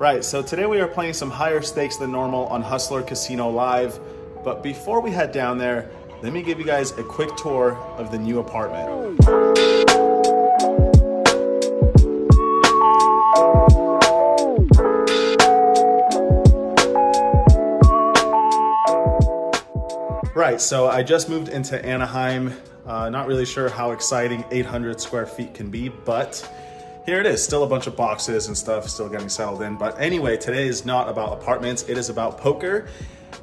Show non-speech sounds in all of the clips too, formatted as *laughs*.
Right, so today we are playing some higher stakes than normal on Hustler Casino Live. But before we head down there, let me give you guys a quick tour of the new apartment. Right, so I just moved into Anaheim. Uh, not really sure how exciting 800 square feet can be, but here it is, still a bunch of boxes and stuff, still getting settled in. But anyway, today is not about apartments, it is about poker.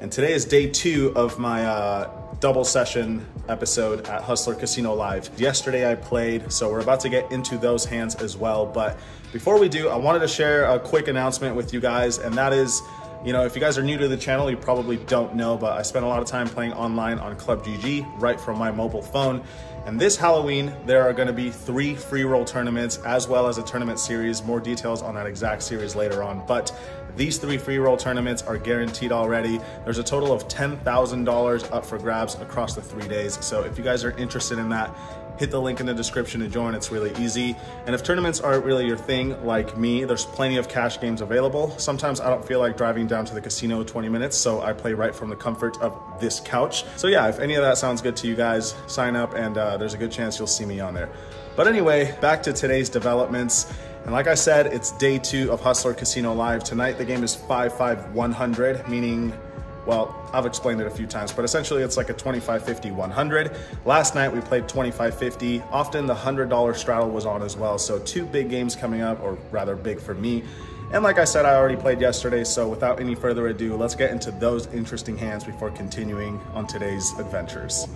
And today is day two of my uh, double session episode at Hustler Casino Live. Yesterday I played, so we're about to get into those hands as well. But before we do, I wanted to share a quick announcement with you guys, and that is you know, if you guys are new to the channel, you probably don't know, but I spend a lot of time playing online on Club GG right from my mobile phone. And this Halloween, there are gonna be three free roll tournaments as well as a tournament series. More details on that exact series later on. But these three free roll tournaments are guaranteed already. There's a total of $10,000 up for grabs across the three days. So if you guys are interested in that, hit the link in the description to join. It's really easy. And if tournaments aren't really your thing, like me, there's plenty of cash games available. Sometimes I don't feel like driving down to the casino 20 minutes, so I play right from the comfort of this couch. So yeah, if any of that sounds good to you guys, sign up and uh, there's a good chance you'll see me on there. But anyway, back to today's developments. And like I said, it's day two of Hustler Casino Live. Tonight, the game is 5-5-100, meaning well, I've explained it a few times, but essentially it's like a 25, 50, 100. Last night we played 25, 50. Often the $100 straddle was on as well. So two big games coming up, or rather big for me. And like I said, I already played yesterday. So without any further ado, let's get into those interesting hands before continuing on today's adventures.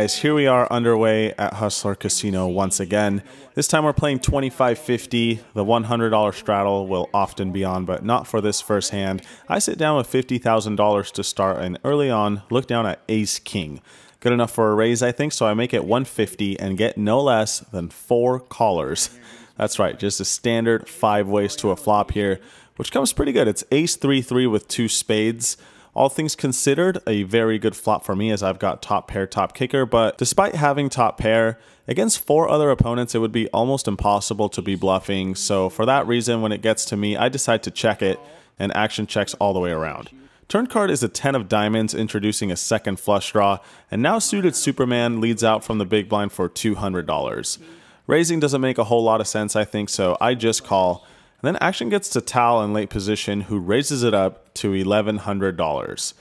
Guys, here we are underway at Hustler Casino once again. This time we're playing 2550. The $100 straddle will often be on, but not for this first hand. I sit down with $50,000 to start, and early on, look down at Ace King. Good enough for a raise, I think, so I make it 150 and get no less than four callers. That's right, just a standard five ways to a flop here, which comes pretty good. It's Ace 3-3 with two spades. All things considered, a very good flop for me as I've got top pair, top kicker, but despite having top pair, against four other opponents, it would be almost impossible to be bluffing. So for that reason, when it gets to me, I decide to check it and action checks all the way around. Turn card is a 10 of diamonds, introducing a second flush draw, and now suited Superman leads out from the big blind for $200. Raising doesn't make a whole lot of sense, I think, so I just call. And then action gets to Tal in late position, who raises it up to $1,100.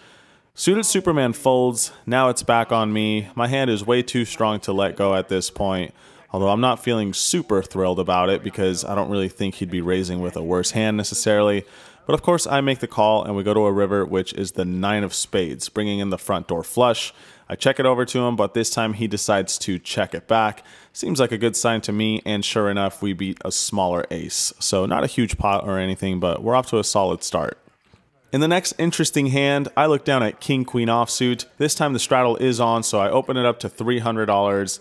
Suited Superman folds. Now it's back on me. My hand is way too strong to let go at this point. Although I'm not feeling super thrilled about it because I don't really think he'd be raising with a worse hand necessarily. But of course, I make the call and we go to a river, which is the nine of spades, bringing in the front door flush. I check it over to him, but this time he decides to check it back. Seems like a good sign to me, and sure enough, we beat a smaller ace. So not a huge pot or anything, but we're off to a solid start. In the next interesting hand, I look down at King Queen offsuit. This time the straddle is on, so I open it up to $300.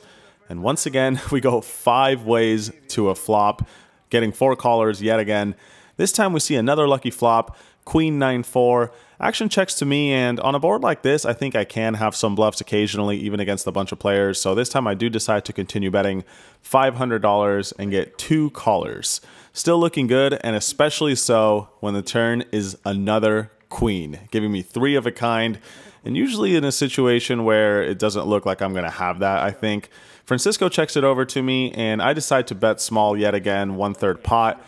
And once again, *laughs* we go five ways to a flop, getting four callers yet again. This time we see another lucky flop, Queen 9-4. Action checks to me, and on a board like this, I think I can have some bluffs occasionally, even against a bunch of players. So this time I do decide to continue betting $500 and get two callers. Still looking good, and especially so when the turn is another queen, giving me three of a kind. And usually in a situation where it doesn't look like I'm going to have that, I think. Francisco checks it over to me, and I decide to bet small yet again, one third pot.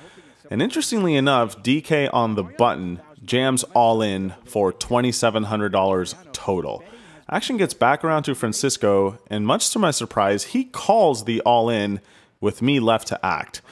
And interestingly enough, DK on the button jams all in for $2,700 total. Action gets back around to Francisco, and much to my surprise, he calls the all in with me left to act.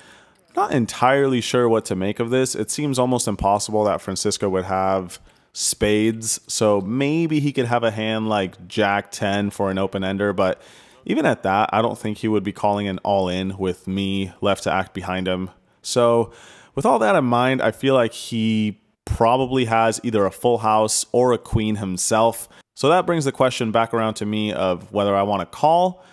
Not entirely sure what to make of this. It seems almost impossible that Francisco would have spades, so maybe he could have a hand like Jack 10 for an open ender, but even at that, I don't think he would be calling an all in with me left to act behind him. So, with all that in mind, I feel like he probably has either a full house or a queen himself. So that brings the question back around to me of whether I want to call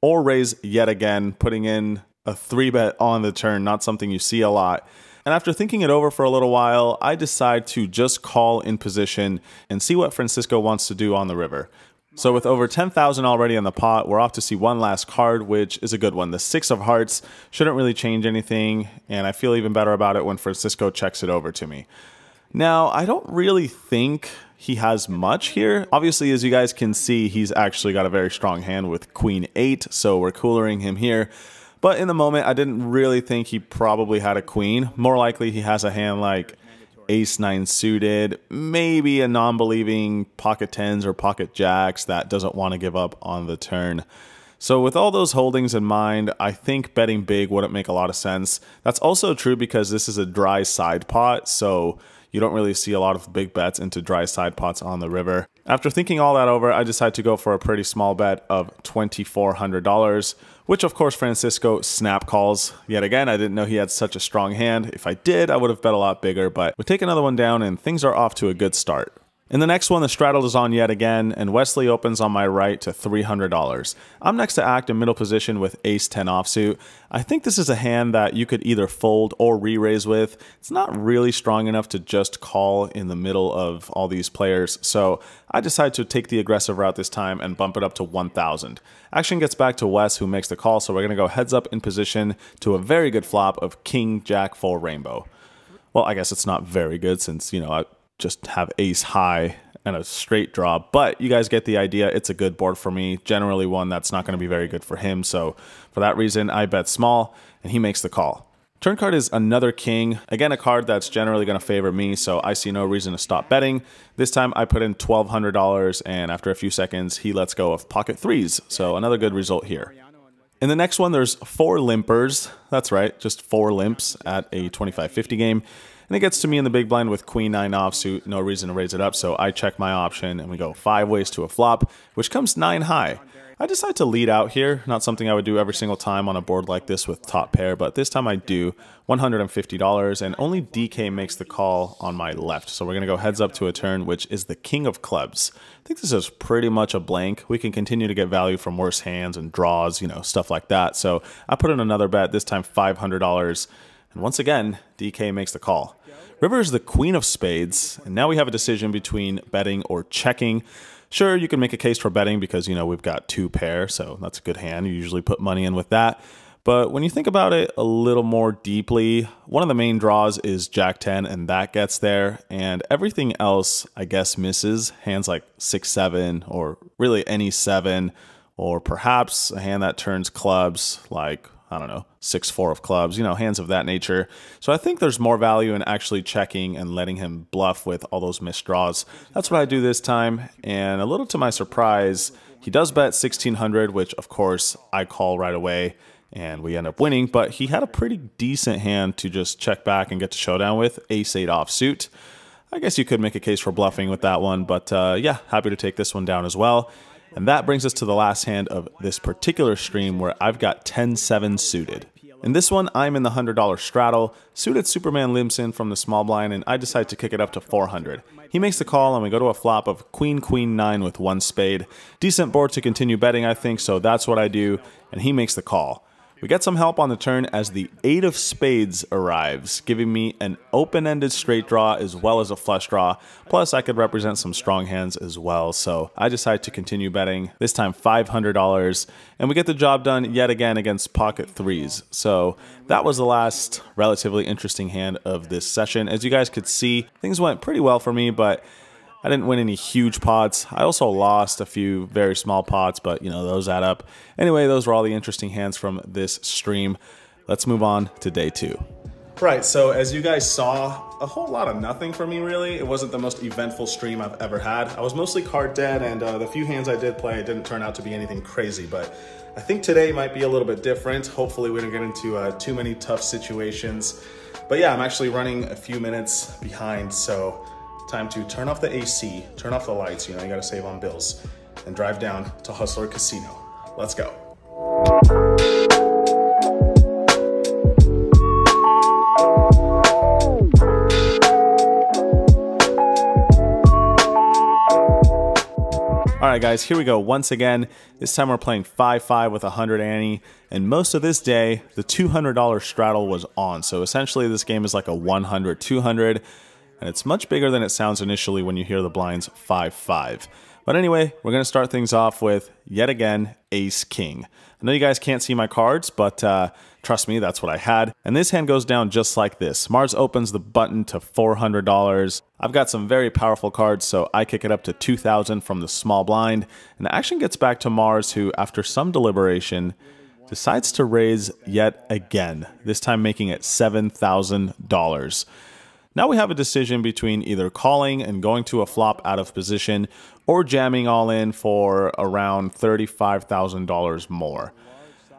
or raise yet again, putting in a three bet on the turn, not something you see a lot. And after thinking it over for a little while, I decide to just call in position and see what Francisco wants to do on the river. So with over 10,000 already in the pot, we're off to see one last card, which is a good one. The Six of Hearts shouldn't really change anything, and I feel even better about it when Francisco checks it over to me. Now, I don't really think he has much here. Obviously, as you guys can see, he's actually got a very strong hand with Queen 8, so we're coolering him here. But in the moment, I didn't really think he probably had a queen. More likely, he has a hand like ace nine suited, maybe a non believing pocket tens or pocket jacks that doesn't want to give up on the turn. So, with all those holdings in mind, I think betting big wouldn't make a lot of sense. That's also true because this is a dry side pot, so you don't really see a lot of big bets into dry side pots on the river. After thinking all that over, I decided to go for a pretty small bet of $2,400, which of course Francisco snap calls. Yet again, I didn't know he had such a strong hand. If I did, I would have bet a lot bigger, but we take another one down and things are off to a good start. In the next one, the straddle is on yet again, and Wesley opens on my right to $300. I'm next to act in middle position with ace 10 offsuit. I think this is a hand that you could either fold or re-raise with. It's not really strong enough to just call in the middle of all these players, so I decide to take the aggressive route this time and bump it up to 1000. Action gets back to Wes, who makes the call, so we're going to go heads up in position to a very good flop of King, Jack, full rainbow. Well, I guess it's not very good since, you know, I just have ace high and a straight draw. But you guys get the idea. It's a good board for me. Generally, one that's not going to be very good for him. So for that reason, I bet small and he makes the call. Turn card is another king. Again, a card that's generally going to favor me, so I see no reason to stop betting. This time I put in $1,200, and after a few seconds, he lets go of pocket threes. So another good result here. In the next one, there's four limpers. That's right, just four limps at a 25-50 game. And it gets to me in the big blind with queen nine offsuit, no reason to raise it up, so I check my option and we go five ways to a flop, which comes nine high. I decide to lead out here, not something I would do every single time on a board like this with top pair, but this time I do, $150, and only DK makes the call on my left. So we're to go heads up to a turn, which is the king of clubs. I think this is pretty much a blank. We can continue to get value from worse hands and draws, you know, stuff like that. So I put in another bet, this time $500, and once again, DK makes the call. River is the queen of spades, and now we have a decision between betting or checking. Sure, you can make a case for betting because, you know, we've got two pair, so that's a good hand. You usually put money in with that. But when you think about it a little more deeply, one of the main draws is Jack 10, and that gets there. And everything else, I guess, misses. Hands like 6 7, or really any 7, or perhaps a hand that turns clubs like I don't know, six four of clubs, you know, hands of that nature. So I think there's more value in actually checking and letting him bluff with all those missed draws. That's what I do this time. And a little to my surprise, he does bet 1600, which of course I call right away and we end up winning. But he had a pretty decent hand to just check back and get to showdown with ace eight offsuit. I guess you could make a case for bluffing with that one, but uh, yeah, happy to take this one down as well. And that brings us to the last hand of this particular stream where I've got 10-7 suited. In this one, I'm in the $100 straddle. Suited Superman limps in from the small blind and I decide to kick it up to 400. He makes the call and we go to a flop of Queen Queen 9 with one spade. Decent board to continue betting, I think, so that's what I do, and he makes the call. We get some help on the turn as the Eight of Spades arrives, giving me an open-ended straight draw as well as a flush draw. Plus, I could represent some strong hands as well, so I decide to continue betting, this time $500, and we get the job done yet again against pocket threes. So that was the last relatively interesting hand of this session. As you guys could see, things went pretty well for me, but I didn't win any huge pots. I also lost a few very small pots, but you know, those add up. Anyway, those were all the interesting hands from this stream. Let's move on to day two. Right, so as you guys saw, a whole lot of nothing for me really. It wasn't the most eventful stream I've ever had. I was mostly card dead and uh, the few hands I did play didn't turn out to be anything crazy, but I think today might be a little bit different. Hopefully we don't get into uh, too many tough situations. But yeah, I'm actually running a few minutes behind, so time to turn off the AC, turn off the lights, you know, you gotta save on bills, and drive down to Hustler Casino. Let's go. All right, guys, here we go once again. This time we're playing 5-5 with 100 ante, and most of this day, the $200 straddle was on. So essentially, this game is like a 100-200 and it's much bigger than it sounds initially when you hear the blinds 5-5. But anyway, we're going to start things off with, yet again, Ace-King. I know you guys can't see my cards, but uh, trust me, that's what I had. And this hand goes down just like this. Mars opens the button to $400. I've got some very powerful cards, so I kick it up to 2000 from the small blind. And the action gets back to Mars, who, after some deliberation, decides to raise yet again, this time making it $7,000. Now we have a decision between either calling and going to a flop out of position or jamming all in for around $35,000 more.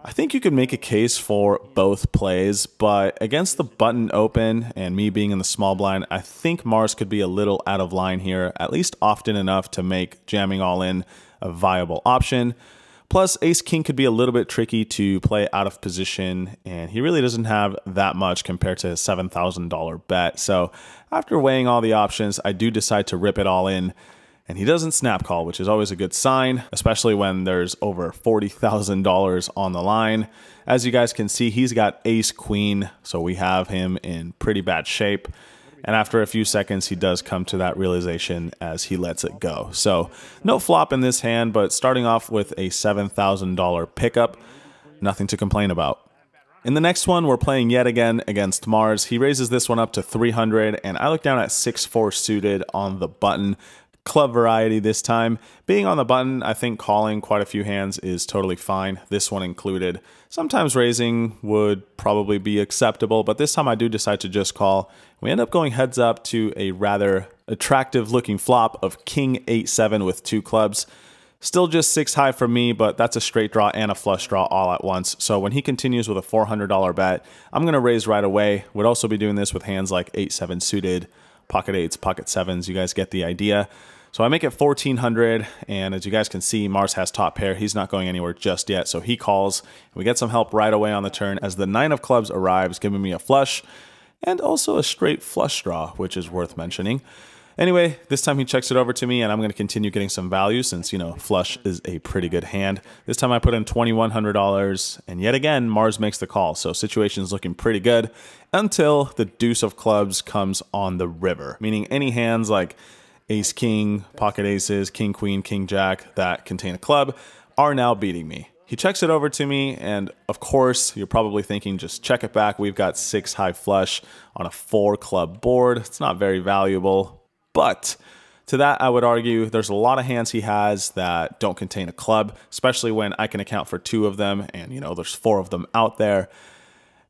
I think you could make a case for both plays, but against the button open and me being in the small blind, I think Mars could be a little out of line here, at least often enough to make jamming all in a viable option. Plus, ace king could be a little bit tricky to play out of position, and he really doesn't have that much compared to his $7,000 bet. So, after weighing all the options, I do decide to rip it all in. And he doesn't snap call, which is always a good sign, especially when there's over $40,000 on the line. As you guys can see, he's got ace queen, so we have him in pretty bad shape. And after a few seconds, he does come to that realization as he lets it go. So no flop in this hand, but starting off with a $7,000 pickup, nothing to complain about. In the next one, we're playing yet again against Mars. He raises this one up to 300, and I look down at 6-4 suited on the button club variety this time. Being on the button, I think calling quite a few hands is totally fine, this one included. Sometimes raising would probably be acceptable, but this time I do decide to just call. We end up going heads up to a rather attractive looking flop of King 8-7 with two clubs. Still just six high for me, but that's a straight draw and a flush draw all at once. So when he continues with a $400 bet, I'm going to raise right away. Would also be doing this with hands like 8-7 suited, pocket eights, pocket sevens. You guys get the idea. So I make it 1400, and as you guys can see, Mars has top pair. He's not going anywhere just yet, so he calls. We get some help right away on the turn as the nine of clubs arrives, giving me a flush and also a straight flush draw, which is worth mentioning. Anyway, this time he checks it over to me, and I'm going to continue getting some value since, you know, flush is a pretty good hand. This time I put in $2,100, and yet again, Mars makes the call. So situation is looking pretty good until the deuce of clubs comes on the river, meaning any hands like ace king, pocket aces, king queen, king jack that contain a club are now beating me. He checks it over to me, and of course, you're probably thinking, just check it back. We've got six high flush on a four club board. It's not very valuable, but to that, I would argue there's a lot of hands he has that don't contain a club, especially when I can account for two of them, and you know, there's four of them out there.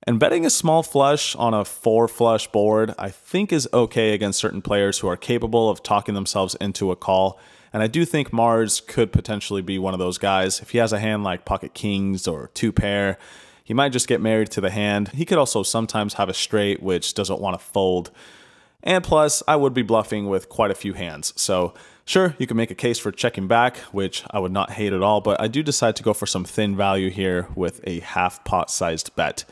And betting a small flush on a four flush board, I think is okay against certain players who are capable of talking themselves into a call. And I do think Mars could potentially be one of those guys. If he has a hand like pocket kings or two pair, he might just get married to the hand. He could also sometimes have a straight which doesn't want to fold. And plus, I would be bluffing with quite a few hands. So, sure, you can make a case for checking back, which I would not hate at all, but I do decide to go for some thin value here with a half pot sized bet.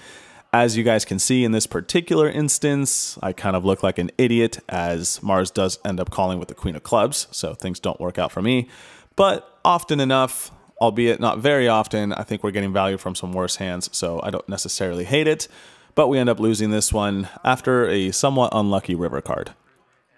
As you guys can see in this particular instance, I kind of look like an idiot as Mars does end up calling with the Queen of Clubs, so things don't work out for me. But often enough, albeit not very often, I think we're getting value from some worse hands, so I don't necessarily hate it. But we end up losing this one after a somewhat unlucky river card.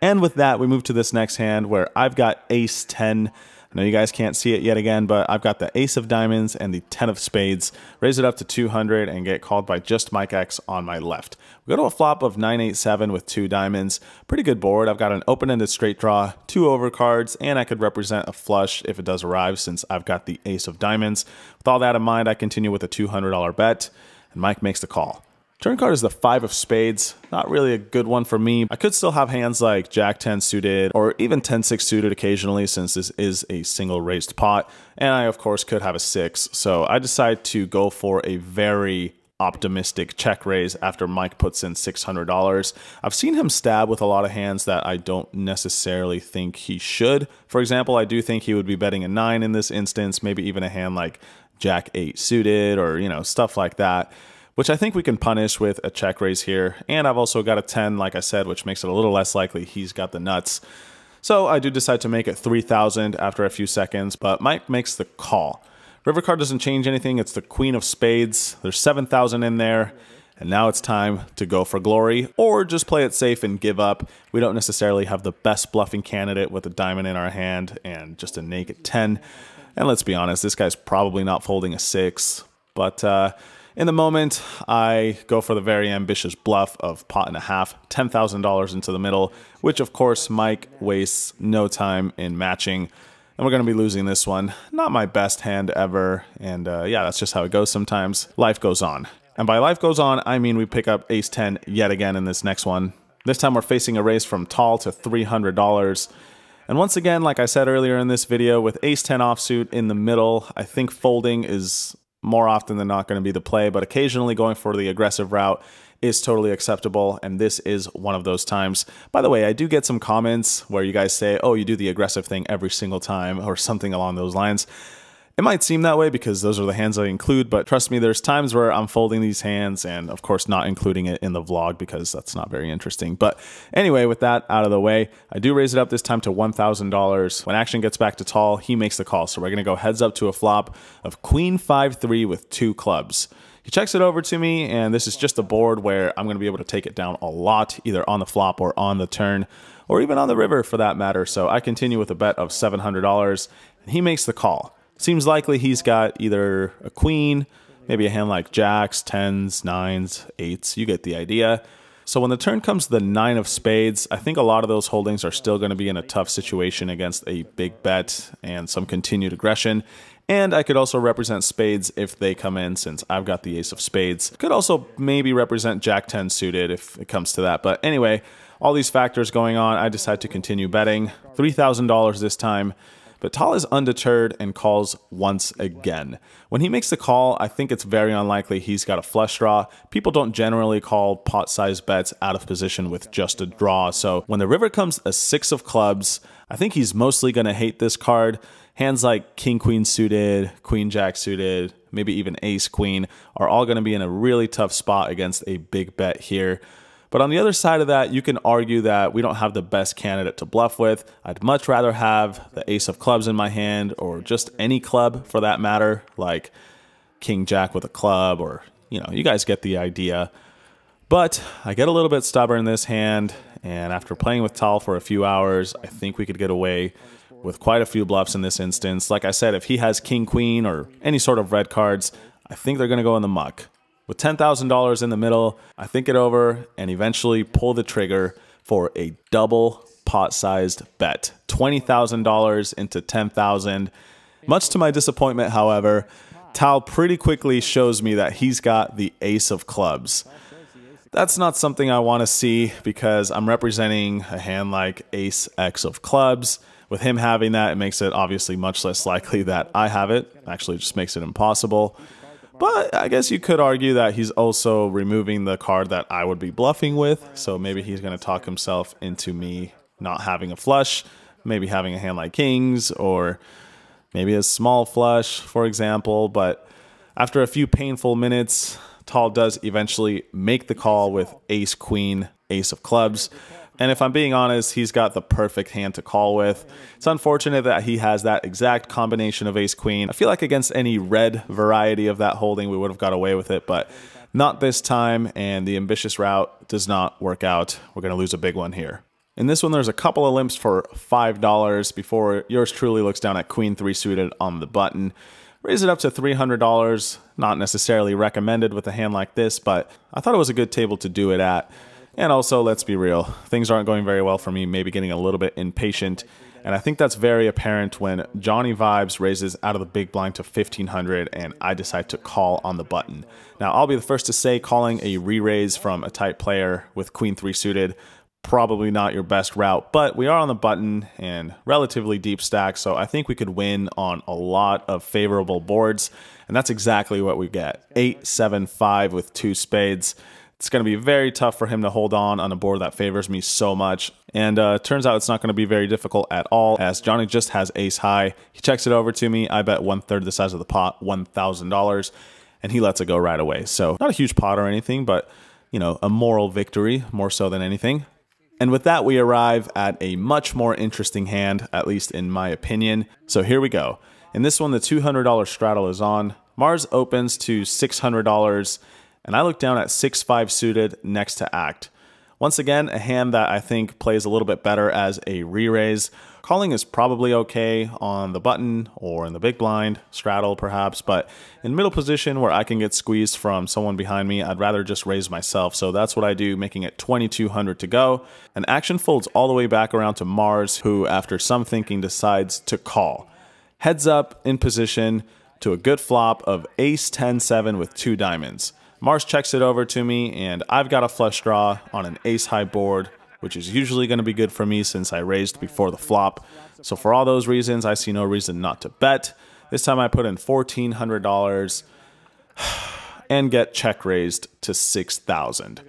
And with that, we move to this next hand where I've got ace 10 I know you guys can't see it yet again, but I've got the ace of diamonds and the 10 of spades. Raise it up to 200 and get called by just Mike X on my left. We go to a flop of 987 with two diamonds. Pretty good board. I've got an open-ended straight draw, two overcards, and I could represent a flush if it does arrive since I've got the ace of diamonds. With all that in mind, I continue with a $200 bet, and Mike makes the call. Turn card is the five of spades. Not really a good one for me. I could still have hands like jack 10 suited or even 10 6 suited occasionally since this is a single raised pot. And I, of course, could have a six. So I decide to go for a very optimistic check raise after Mike puts in $600. I've seen him stab with a lot of hands that I don't necessarily think he should. For example, I do think he would be betting a 9 in this instance, maybe even a hand like Jack 8 suited or, you know, stuff like that which I think we can punish with a check raise here. And I've also got a 10, like I said, which makes it a little less likely he's got the nuts. So I do decide to make it 3000 after a few seconds, but Mike makes the call. River card doesn't change anything. It's the Queen of Spades. There's 7,000 in there. And now it's time to go for glory or just play it safe and give up. We don't necessarily have the best bluffing candidate with a diamond in our hand and just a naked 10. And let's be honest, this guy's probably not folding a 6. But uh, in the moment, I go for the very ambitious bluff of pot and a half, $10,000 into the middle, which of course Mike wastes no time in matching and we're going to be losing this one. Not my best hand ever, and uh, yeah, that's just how it goes sometimes. Life goes on. And by life goes on, I mean we pick up ace 10 yet again in this next one. This time we're facing a raise from Tal to $300. And once again, like I said earlier in this video, with ace 10 offsuit in the middle, I think folding is more often than not going to be the play, but occasionally going for the aggressive route is totally acceptable, and this is one of those times. By the way, I do get some comments where you guys say, oh, you do the aggressive thing every single time, or something along those lines. It might seem that way because those are the hands I include, but trust me, there's times where I'm folding these hands and, of course, not including it in the vlog because that's not very interesting. But anyway, with that out of the way, I do raise it up this time to $1,000. When action gets back to Tal, he makes the call. So we're going to go heads up to a flop of Queen 5 3 with two clubs. He checks it over to me, and this is just a board where I'm going to be able to take it down a lot, either on the flop or on the turn, or even on the river for that matter. So I continue with a bet of $700, and he makes the call. Seems likely he's got either a queen, maybe a hand like jacks, tens, nines, eights. You get the idea. So when the turn comes to the nine of spades, I think a lot of those holdings are still going to be in a tough situation against a big bet and some continued aggression. And I could also represent spades if they come in since I've got the ace of spades. Could also maybe represent jack 10 suited if it comes to that. But anyway, all these factors going on, I decide to continue betting. $3,000 this time. But Tal is undeterred and calls once again. When he makes the call, I think it's very unlikely he's got a flush draw. People don't generally call pot size bets out of position with just a draw. So when the river comes a six of clubs, I think he's mostly going to hate this card hands like king queen suited, queen jack suited, maybe even ace queen are all going to be in a really tough spot against a big bet here. But on the other side of that, you can argue that we don't have the best candidate to bluff with. I'd much rather have the ace of clubs in my hand or just any club for that matter, like king jack with a club or, you know, you guys get the idea. But I get a little bit stubborn in this hand, and after playing with Tal for a few hours, I think we could get away with quite a few bluffs in this instance. Like I said, if he has king, queen, or any sort of red cards, I think they're going to go in the muck. With $10,000 in the middle, I think it over and eventually pull the trigger for a double pot sized bet. $20,000 into 10,000. Much to my disappointment, however, Tal pretty quickly shows me that he's got the ace of clubs. That's not something I want to see because I'm representing a hand like ace x of clubs with him having that, it makes it obviously much less likely that I have it. Actually, it just makes it impossible. But I guess you could argue that he's also removing the card that I would be bluffing with. So maybe he's going to talk himself into me not having a flush, maybe having a hand like kings, or maybe a small flush, for example. But after a few painful minutes, Tal does eventually make the call with ace queen, ace of clubs. And if I'm being honest, he's got the perfect hand to call with. It's unfortunate that he has that exact combination of ace queen. I feel like against any red variety of that holding, we would have got away with it, but not this time, and the ambitious route does not work out. We're going to lose a big one here. In this one, there's a couple of limps for $5 before yours truly looks down at queen 3 suited on the button. Raise it up to $300. Not necessarily recommended with a hand like this, but I thought it was a good table to do it at. And also, let's be real, things aren't going very well for me, maybe getting a little bit impatient. And I think that's very apparent when Johnny Vibes raises out of the big blind to 1500 and I decide to call on the button. Now, I'll be the first to say calling a re raise from a tight player with Queen 3 suited, probably not your best route, but we are on the button and relatively deep stack, so I think we could win on a lot of favorable boards. And that's exactly what we get 8 7 5 with two spades. It's going to be very tough for him to hold on on a board that favors me so much. And uh, turns out it's not going to be very difficult at all, as Johnny just has ace high. He checks it over to me. I bet one third the size of the pot, $1,000, and he lets it go right away. So, not a huge pot or anything, but, you know, a moral victory more so than anything. And with that, we arrive at a much more interesting hand, at least in my opinion. So here we go. In this one, the $200 straddle is on. Mars opens to $600, and I look down at 6-5 suited next to act. Once again, a hand that I think plays a little bit better as a re-raise. Calling is probably okay on the button or in the big blind, straddle perhaps, but in middle position where I can get squeezed from someone behind me, I'd rather just raise myself. So that's what I do, making it 2200 to go. And action folds all the way back around to Mars, who after some thinking decides to call. Heads up in position to a good flop of ace 10-7 with two diamonds. Mars checks it over to me and I've got a flush draw on an ace high board which is usually going to be good for me since I raised before the flop. So for all those reasons, I see no reason not to bet. This time I put in $1,400 and get check raised to 6,000.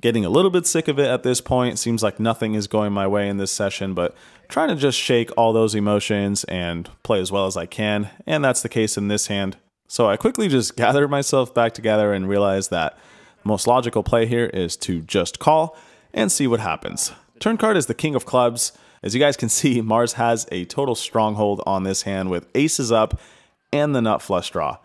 Getting a little bit sick of it at this point. Seems like nothing is going my way in this session, but trying to just shake all those emotions and play as well as I can. And that's the case in this hand. So I quickly just *laughs* gathered myself back together and realized that most logical play here is to just call and see what happens. Turn card is the king of clubs. As you guys can *laughs* see, Mars has a total stronghold on this hand with aces up and the nut flush draw.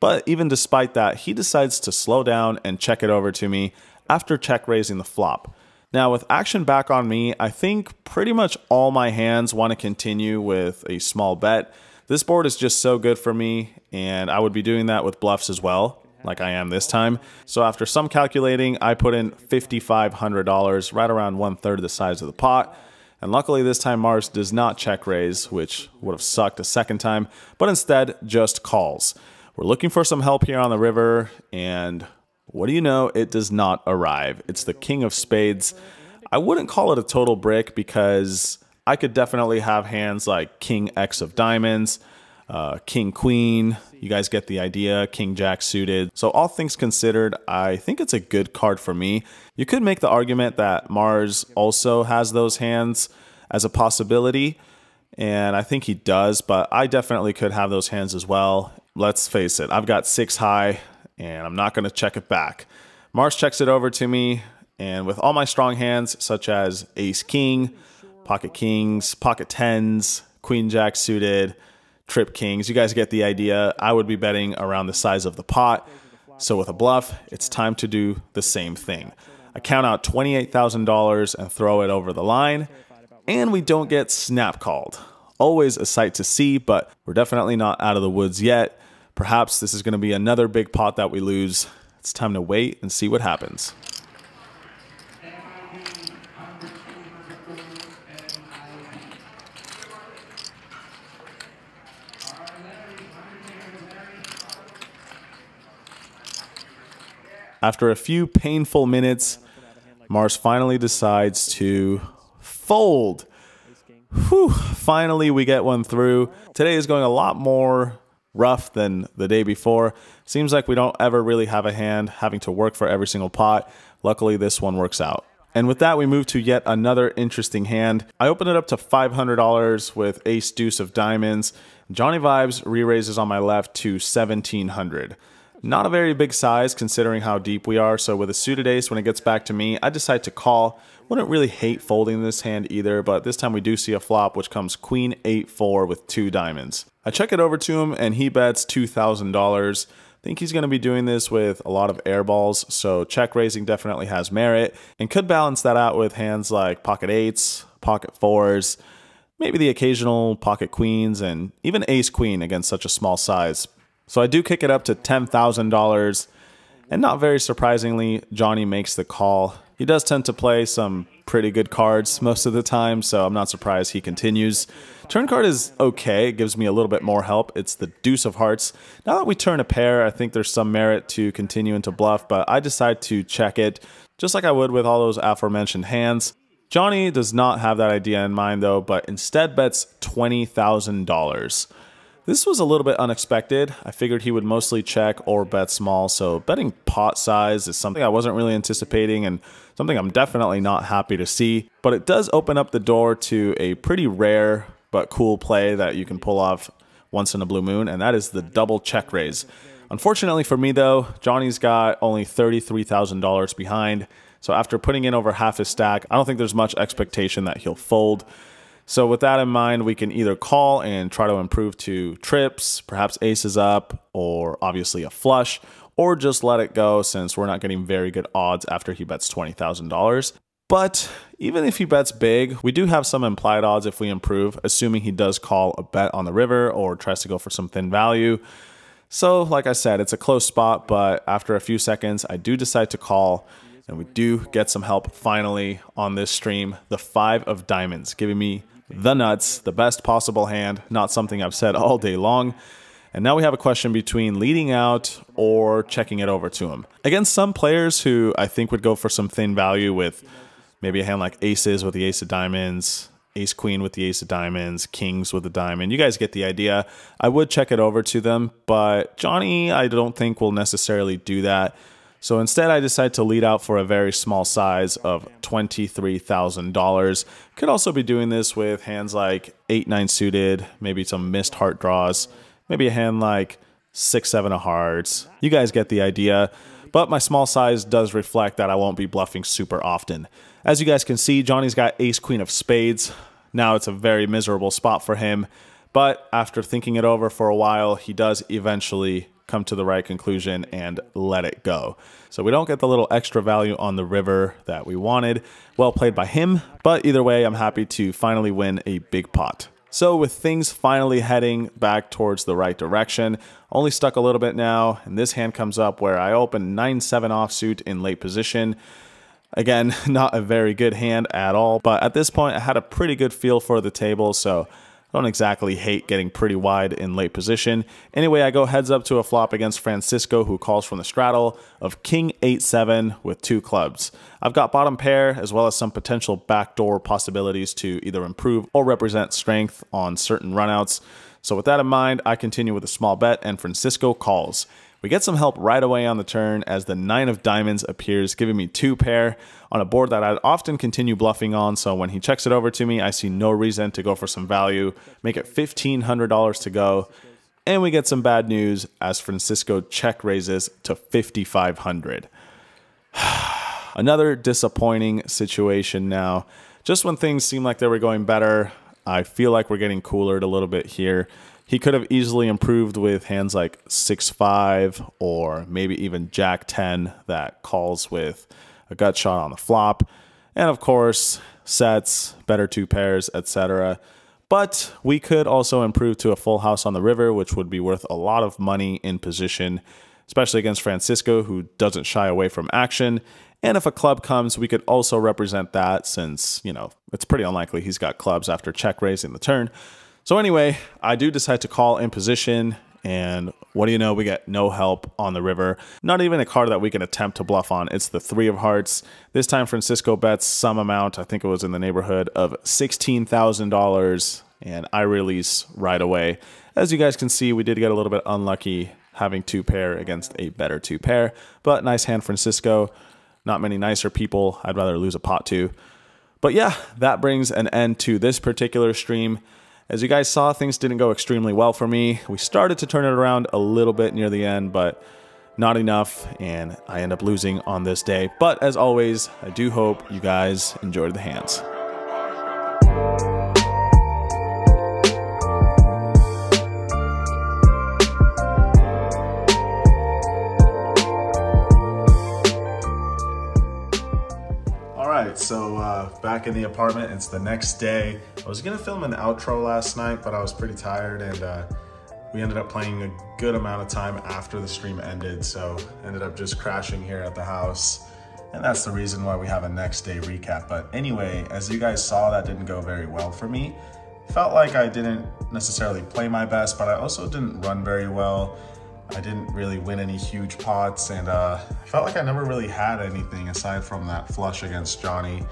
But even despite that, he decides to slow down and check it over to me after check raising the flop. Now, with action back on me, I think pretty much all my hands want to continue with a small bet. This board is just so good for me, and I would be doing that with bluffs as well like I am this time. So after some calculating, I put in $5,500, right around one third of the size of the pot. And luckily this time Mars does not check raise, which would have sucked a second time, but instead just calls. We're looking for some help here on the river, and what do you know? It does not arrive. It's the king of spades. I wouldn't call it a total brick because I could definitely have hands like king X of diamonds, uh, king queen, you guys get the idea. King Jack suited. So all things considered, I think it's a good card for me. You could make the argument that Mars also has those hands as a possibility. And I think he does, but I definitely could have those hands as well. Let's face it, I've got six high and I'm not going to check it back. Mars checks it over to me, and with all my strong hands, such as ace king, pocket kings, pocket tens, queen jack suited, Trip Kings. You guys get the idea. I would be betting around the size of the pot. So with a bluff, it's time to do the same thing. I count out $28,000 and throw it over the line, and we don't get snap called. Always a sight to see, but we're definitely not out of the woods yet. Perhaps this is going to be another big pot that we lose. It's time to wait and see what happens. After a few painful minutes, Mars finally decides to fold. Whew, finally, we get one through. Today is going a lot more rough than the day before. Seems like we don't ever really have a hand having to work for every single pot. Luckily, this one works out. And with that, we move to yet another interesting hand. I open it up to $500 with ace deuce of diamonds. Johnny Vibes re-raises on my left to 1700 not a very big size considering how deep we are, so with a suited ace, when it gets back to me, I decide to call. Wouldn't really hate folding this hand either, but this time we do see a flop, which comes queen 8-4 with two diamonds. I check it over to him, and he bets $2,000. think he's going to be doing this with a lot of air balls, so check raising definitely has merit, and could balance that out with hands like pocket eights, pocket fours, maybe the occasional pocket queens, and even ace queen against such a small size. So I do kick it up to $10,000. And not very surprisingly, Johnny makes the call. He does tend to play some pretty good cards most of the time, so I'm not surprised he continues. Turn card is okay, it gives me a little bit more help. It's the deuce of hearts. Now that we turn a pair, I think there's some merit to continue into bluff, but I decide to check it, just like I would with all those aforementioned hands. Johnny does not have that idea in mind though, but instead bets $20,000. This was a little bit unexpected. I figured he would mostly check or bet small, so betting pot size is something I wasn't really anticipating and something I'm definitely not happy to see. But it does open up the door to a pretty rare but cool play that you can pull off once in a blue moon, and that is the double check raise. Unfortunately for me though, Johnny's got only $33,000 behind, So after putting in over half his stack, I don't think there's much expectation that he'll fold. So with that in mind, we can either call and try to improve to trips, perhaps aces up, or obviously a flush, or just let it go since we're not getting very good odds after he bets $20,000. But even if he bets big, we do have some implied odds if we improve, assuming he does call a bet on the river or tries to go for some thin value. So, like I said, it's a close spot, but after a few seconds, I do decide to call, and we do get some help finally on this stream. The five of diamonds, giving me the nuts, the best possible hand, not something I've said all day long. And now we have a question between leading out or checking it over to him. Against some players who I think would go for some thin value with maybe a hand like aces with the ace of diamonds, ace queen with the ace of diamonds, kings with the diamond. You guys get the idea. I would check it over to them, but Johnny, I don't think will necessarily do that. So instead, I decide to lead out for a very small size of $23,000. Could also be doing this with hands like 8 9 suited, maybe some missed heart draws, maybe a hand like 6 7 of hearts. You guys get the idea. But my small size does reflect that I won't be bluffing super often. As you guys can see, Johnny's got ace queen of spades. Now it's a very miserable spot for him. But after thinking it over for a while, he does eventually come to the right conclusion and let it go. So we don't get the little extra value on the river that we wanted. Well played by him, but either way, I'm happy to finally win a big pot. So with things finally heading back towards the right direction, only stuck a little bit now, and this hand comes up where I open 9-7 offsuit in late position. Again, *laughs* not a very good hand at all, but at this point I had a pretty good feel for the table, so don't exactly hate getting pretty wide in late position. Anyway, I go heads up to a flop against Francisco, who calls from the straddle of King 8-7 with two clubs. I've got bottom pair, as well as some potential backdoor possibilities to either improve or represent strength on certain runouts. So with that in mind, I continue with a small bet, and Francisco calls. We get some help right away on the turn as the nine of diamonds appears, giving me two pair on a board that I'd often continue bluffing on. So when he checks it over to me, I see no reason to go for some value, make it $1,500 to go. And we get some bad news as Francisco check raises to 5,500. *sighs* Another disappointing situation now. Just when things seem like they were going better, I feel like we're getting coolered a little bit here. He could have easily improved with hands like 6 5 or maybe even Jack 10 that calls with a gut shot on the flop. And of course, sets, better two pairs, etc. But we could also improve to a full house on the river, which would be worth a lot of money in position, especially against Francisco, who doesn't shy away from action. And if a club comes, we could also represent that since, you know, it's pretty unlikely he's got clubs after check raising the turn. So anyway, I do decide to call in position and what do you know? We get no help on the river. Not even a card that we can attempt to bluff on. It's the three of hearts. This time Francisco bets some amount. I think it was in the neighborhood of $16,000 and I release right away. As you guys can see, we did get a little bit unlucky having two pair against a better two pair, but nice hand Francisco. Not many nicer people. I'd rather lose a pot to. But yeah, that brings an end to this particular stream. As you guys saw, things didn't go extremely well for me. We started to turn it around a little bit near the end, but not enough, and I end up losing on this day. But as always, I do hope you guys enjoyed the hands. Back in the apartment, it's the next day. I was gonna film an outro last night, but I was pretty tired and uh, we ended up playing a good amount of time after the stream ended, so ended up just crashing here at the house. And that's the reason why we have a next day recap. But anyway, as you guys saw, that didn't go very well for me. Felt like I didn't necessarily play my best, but I also didn't run very well. I didn't really win any huge pots and uh, I felt like I never really had anything aside from that flush against Johnny.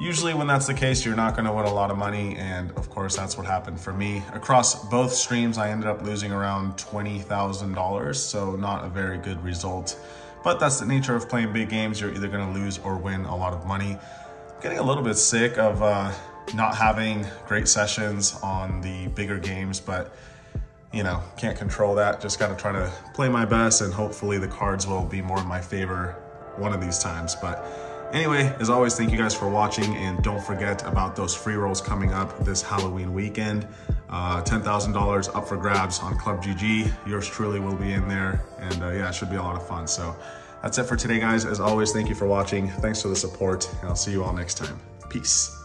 Usually when that's the case, you're not gonna win a lot of money and of course that's what happened for me. Across both streams, I ended up losing around $20,000, so not a very good result. But that's the nature of playing big games. You're either gonna lose or win a lot of money. I'm getting a little bit sick of uh, not having great sessions on the bigger games, but you know, can't control that. Just got to try to play my best and hopefully the cards will be more in my favor one of these times. But Anyway, as always, thank you guys for watching and don't forget about those free rolls coming up this Halloween weekend. Uh, $10,000 up for grabs on Club GG. Yours truly will be in there and uh, yeah, it should be a lot of fun. So that's it for today, guys. As always, thank you for watching. Thanks for the support and I'll see you all next time. Peace.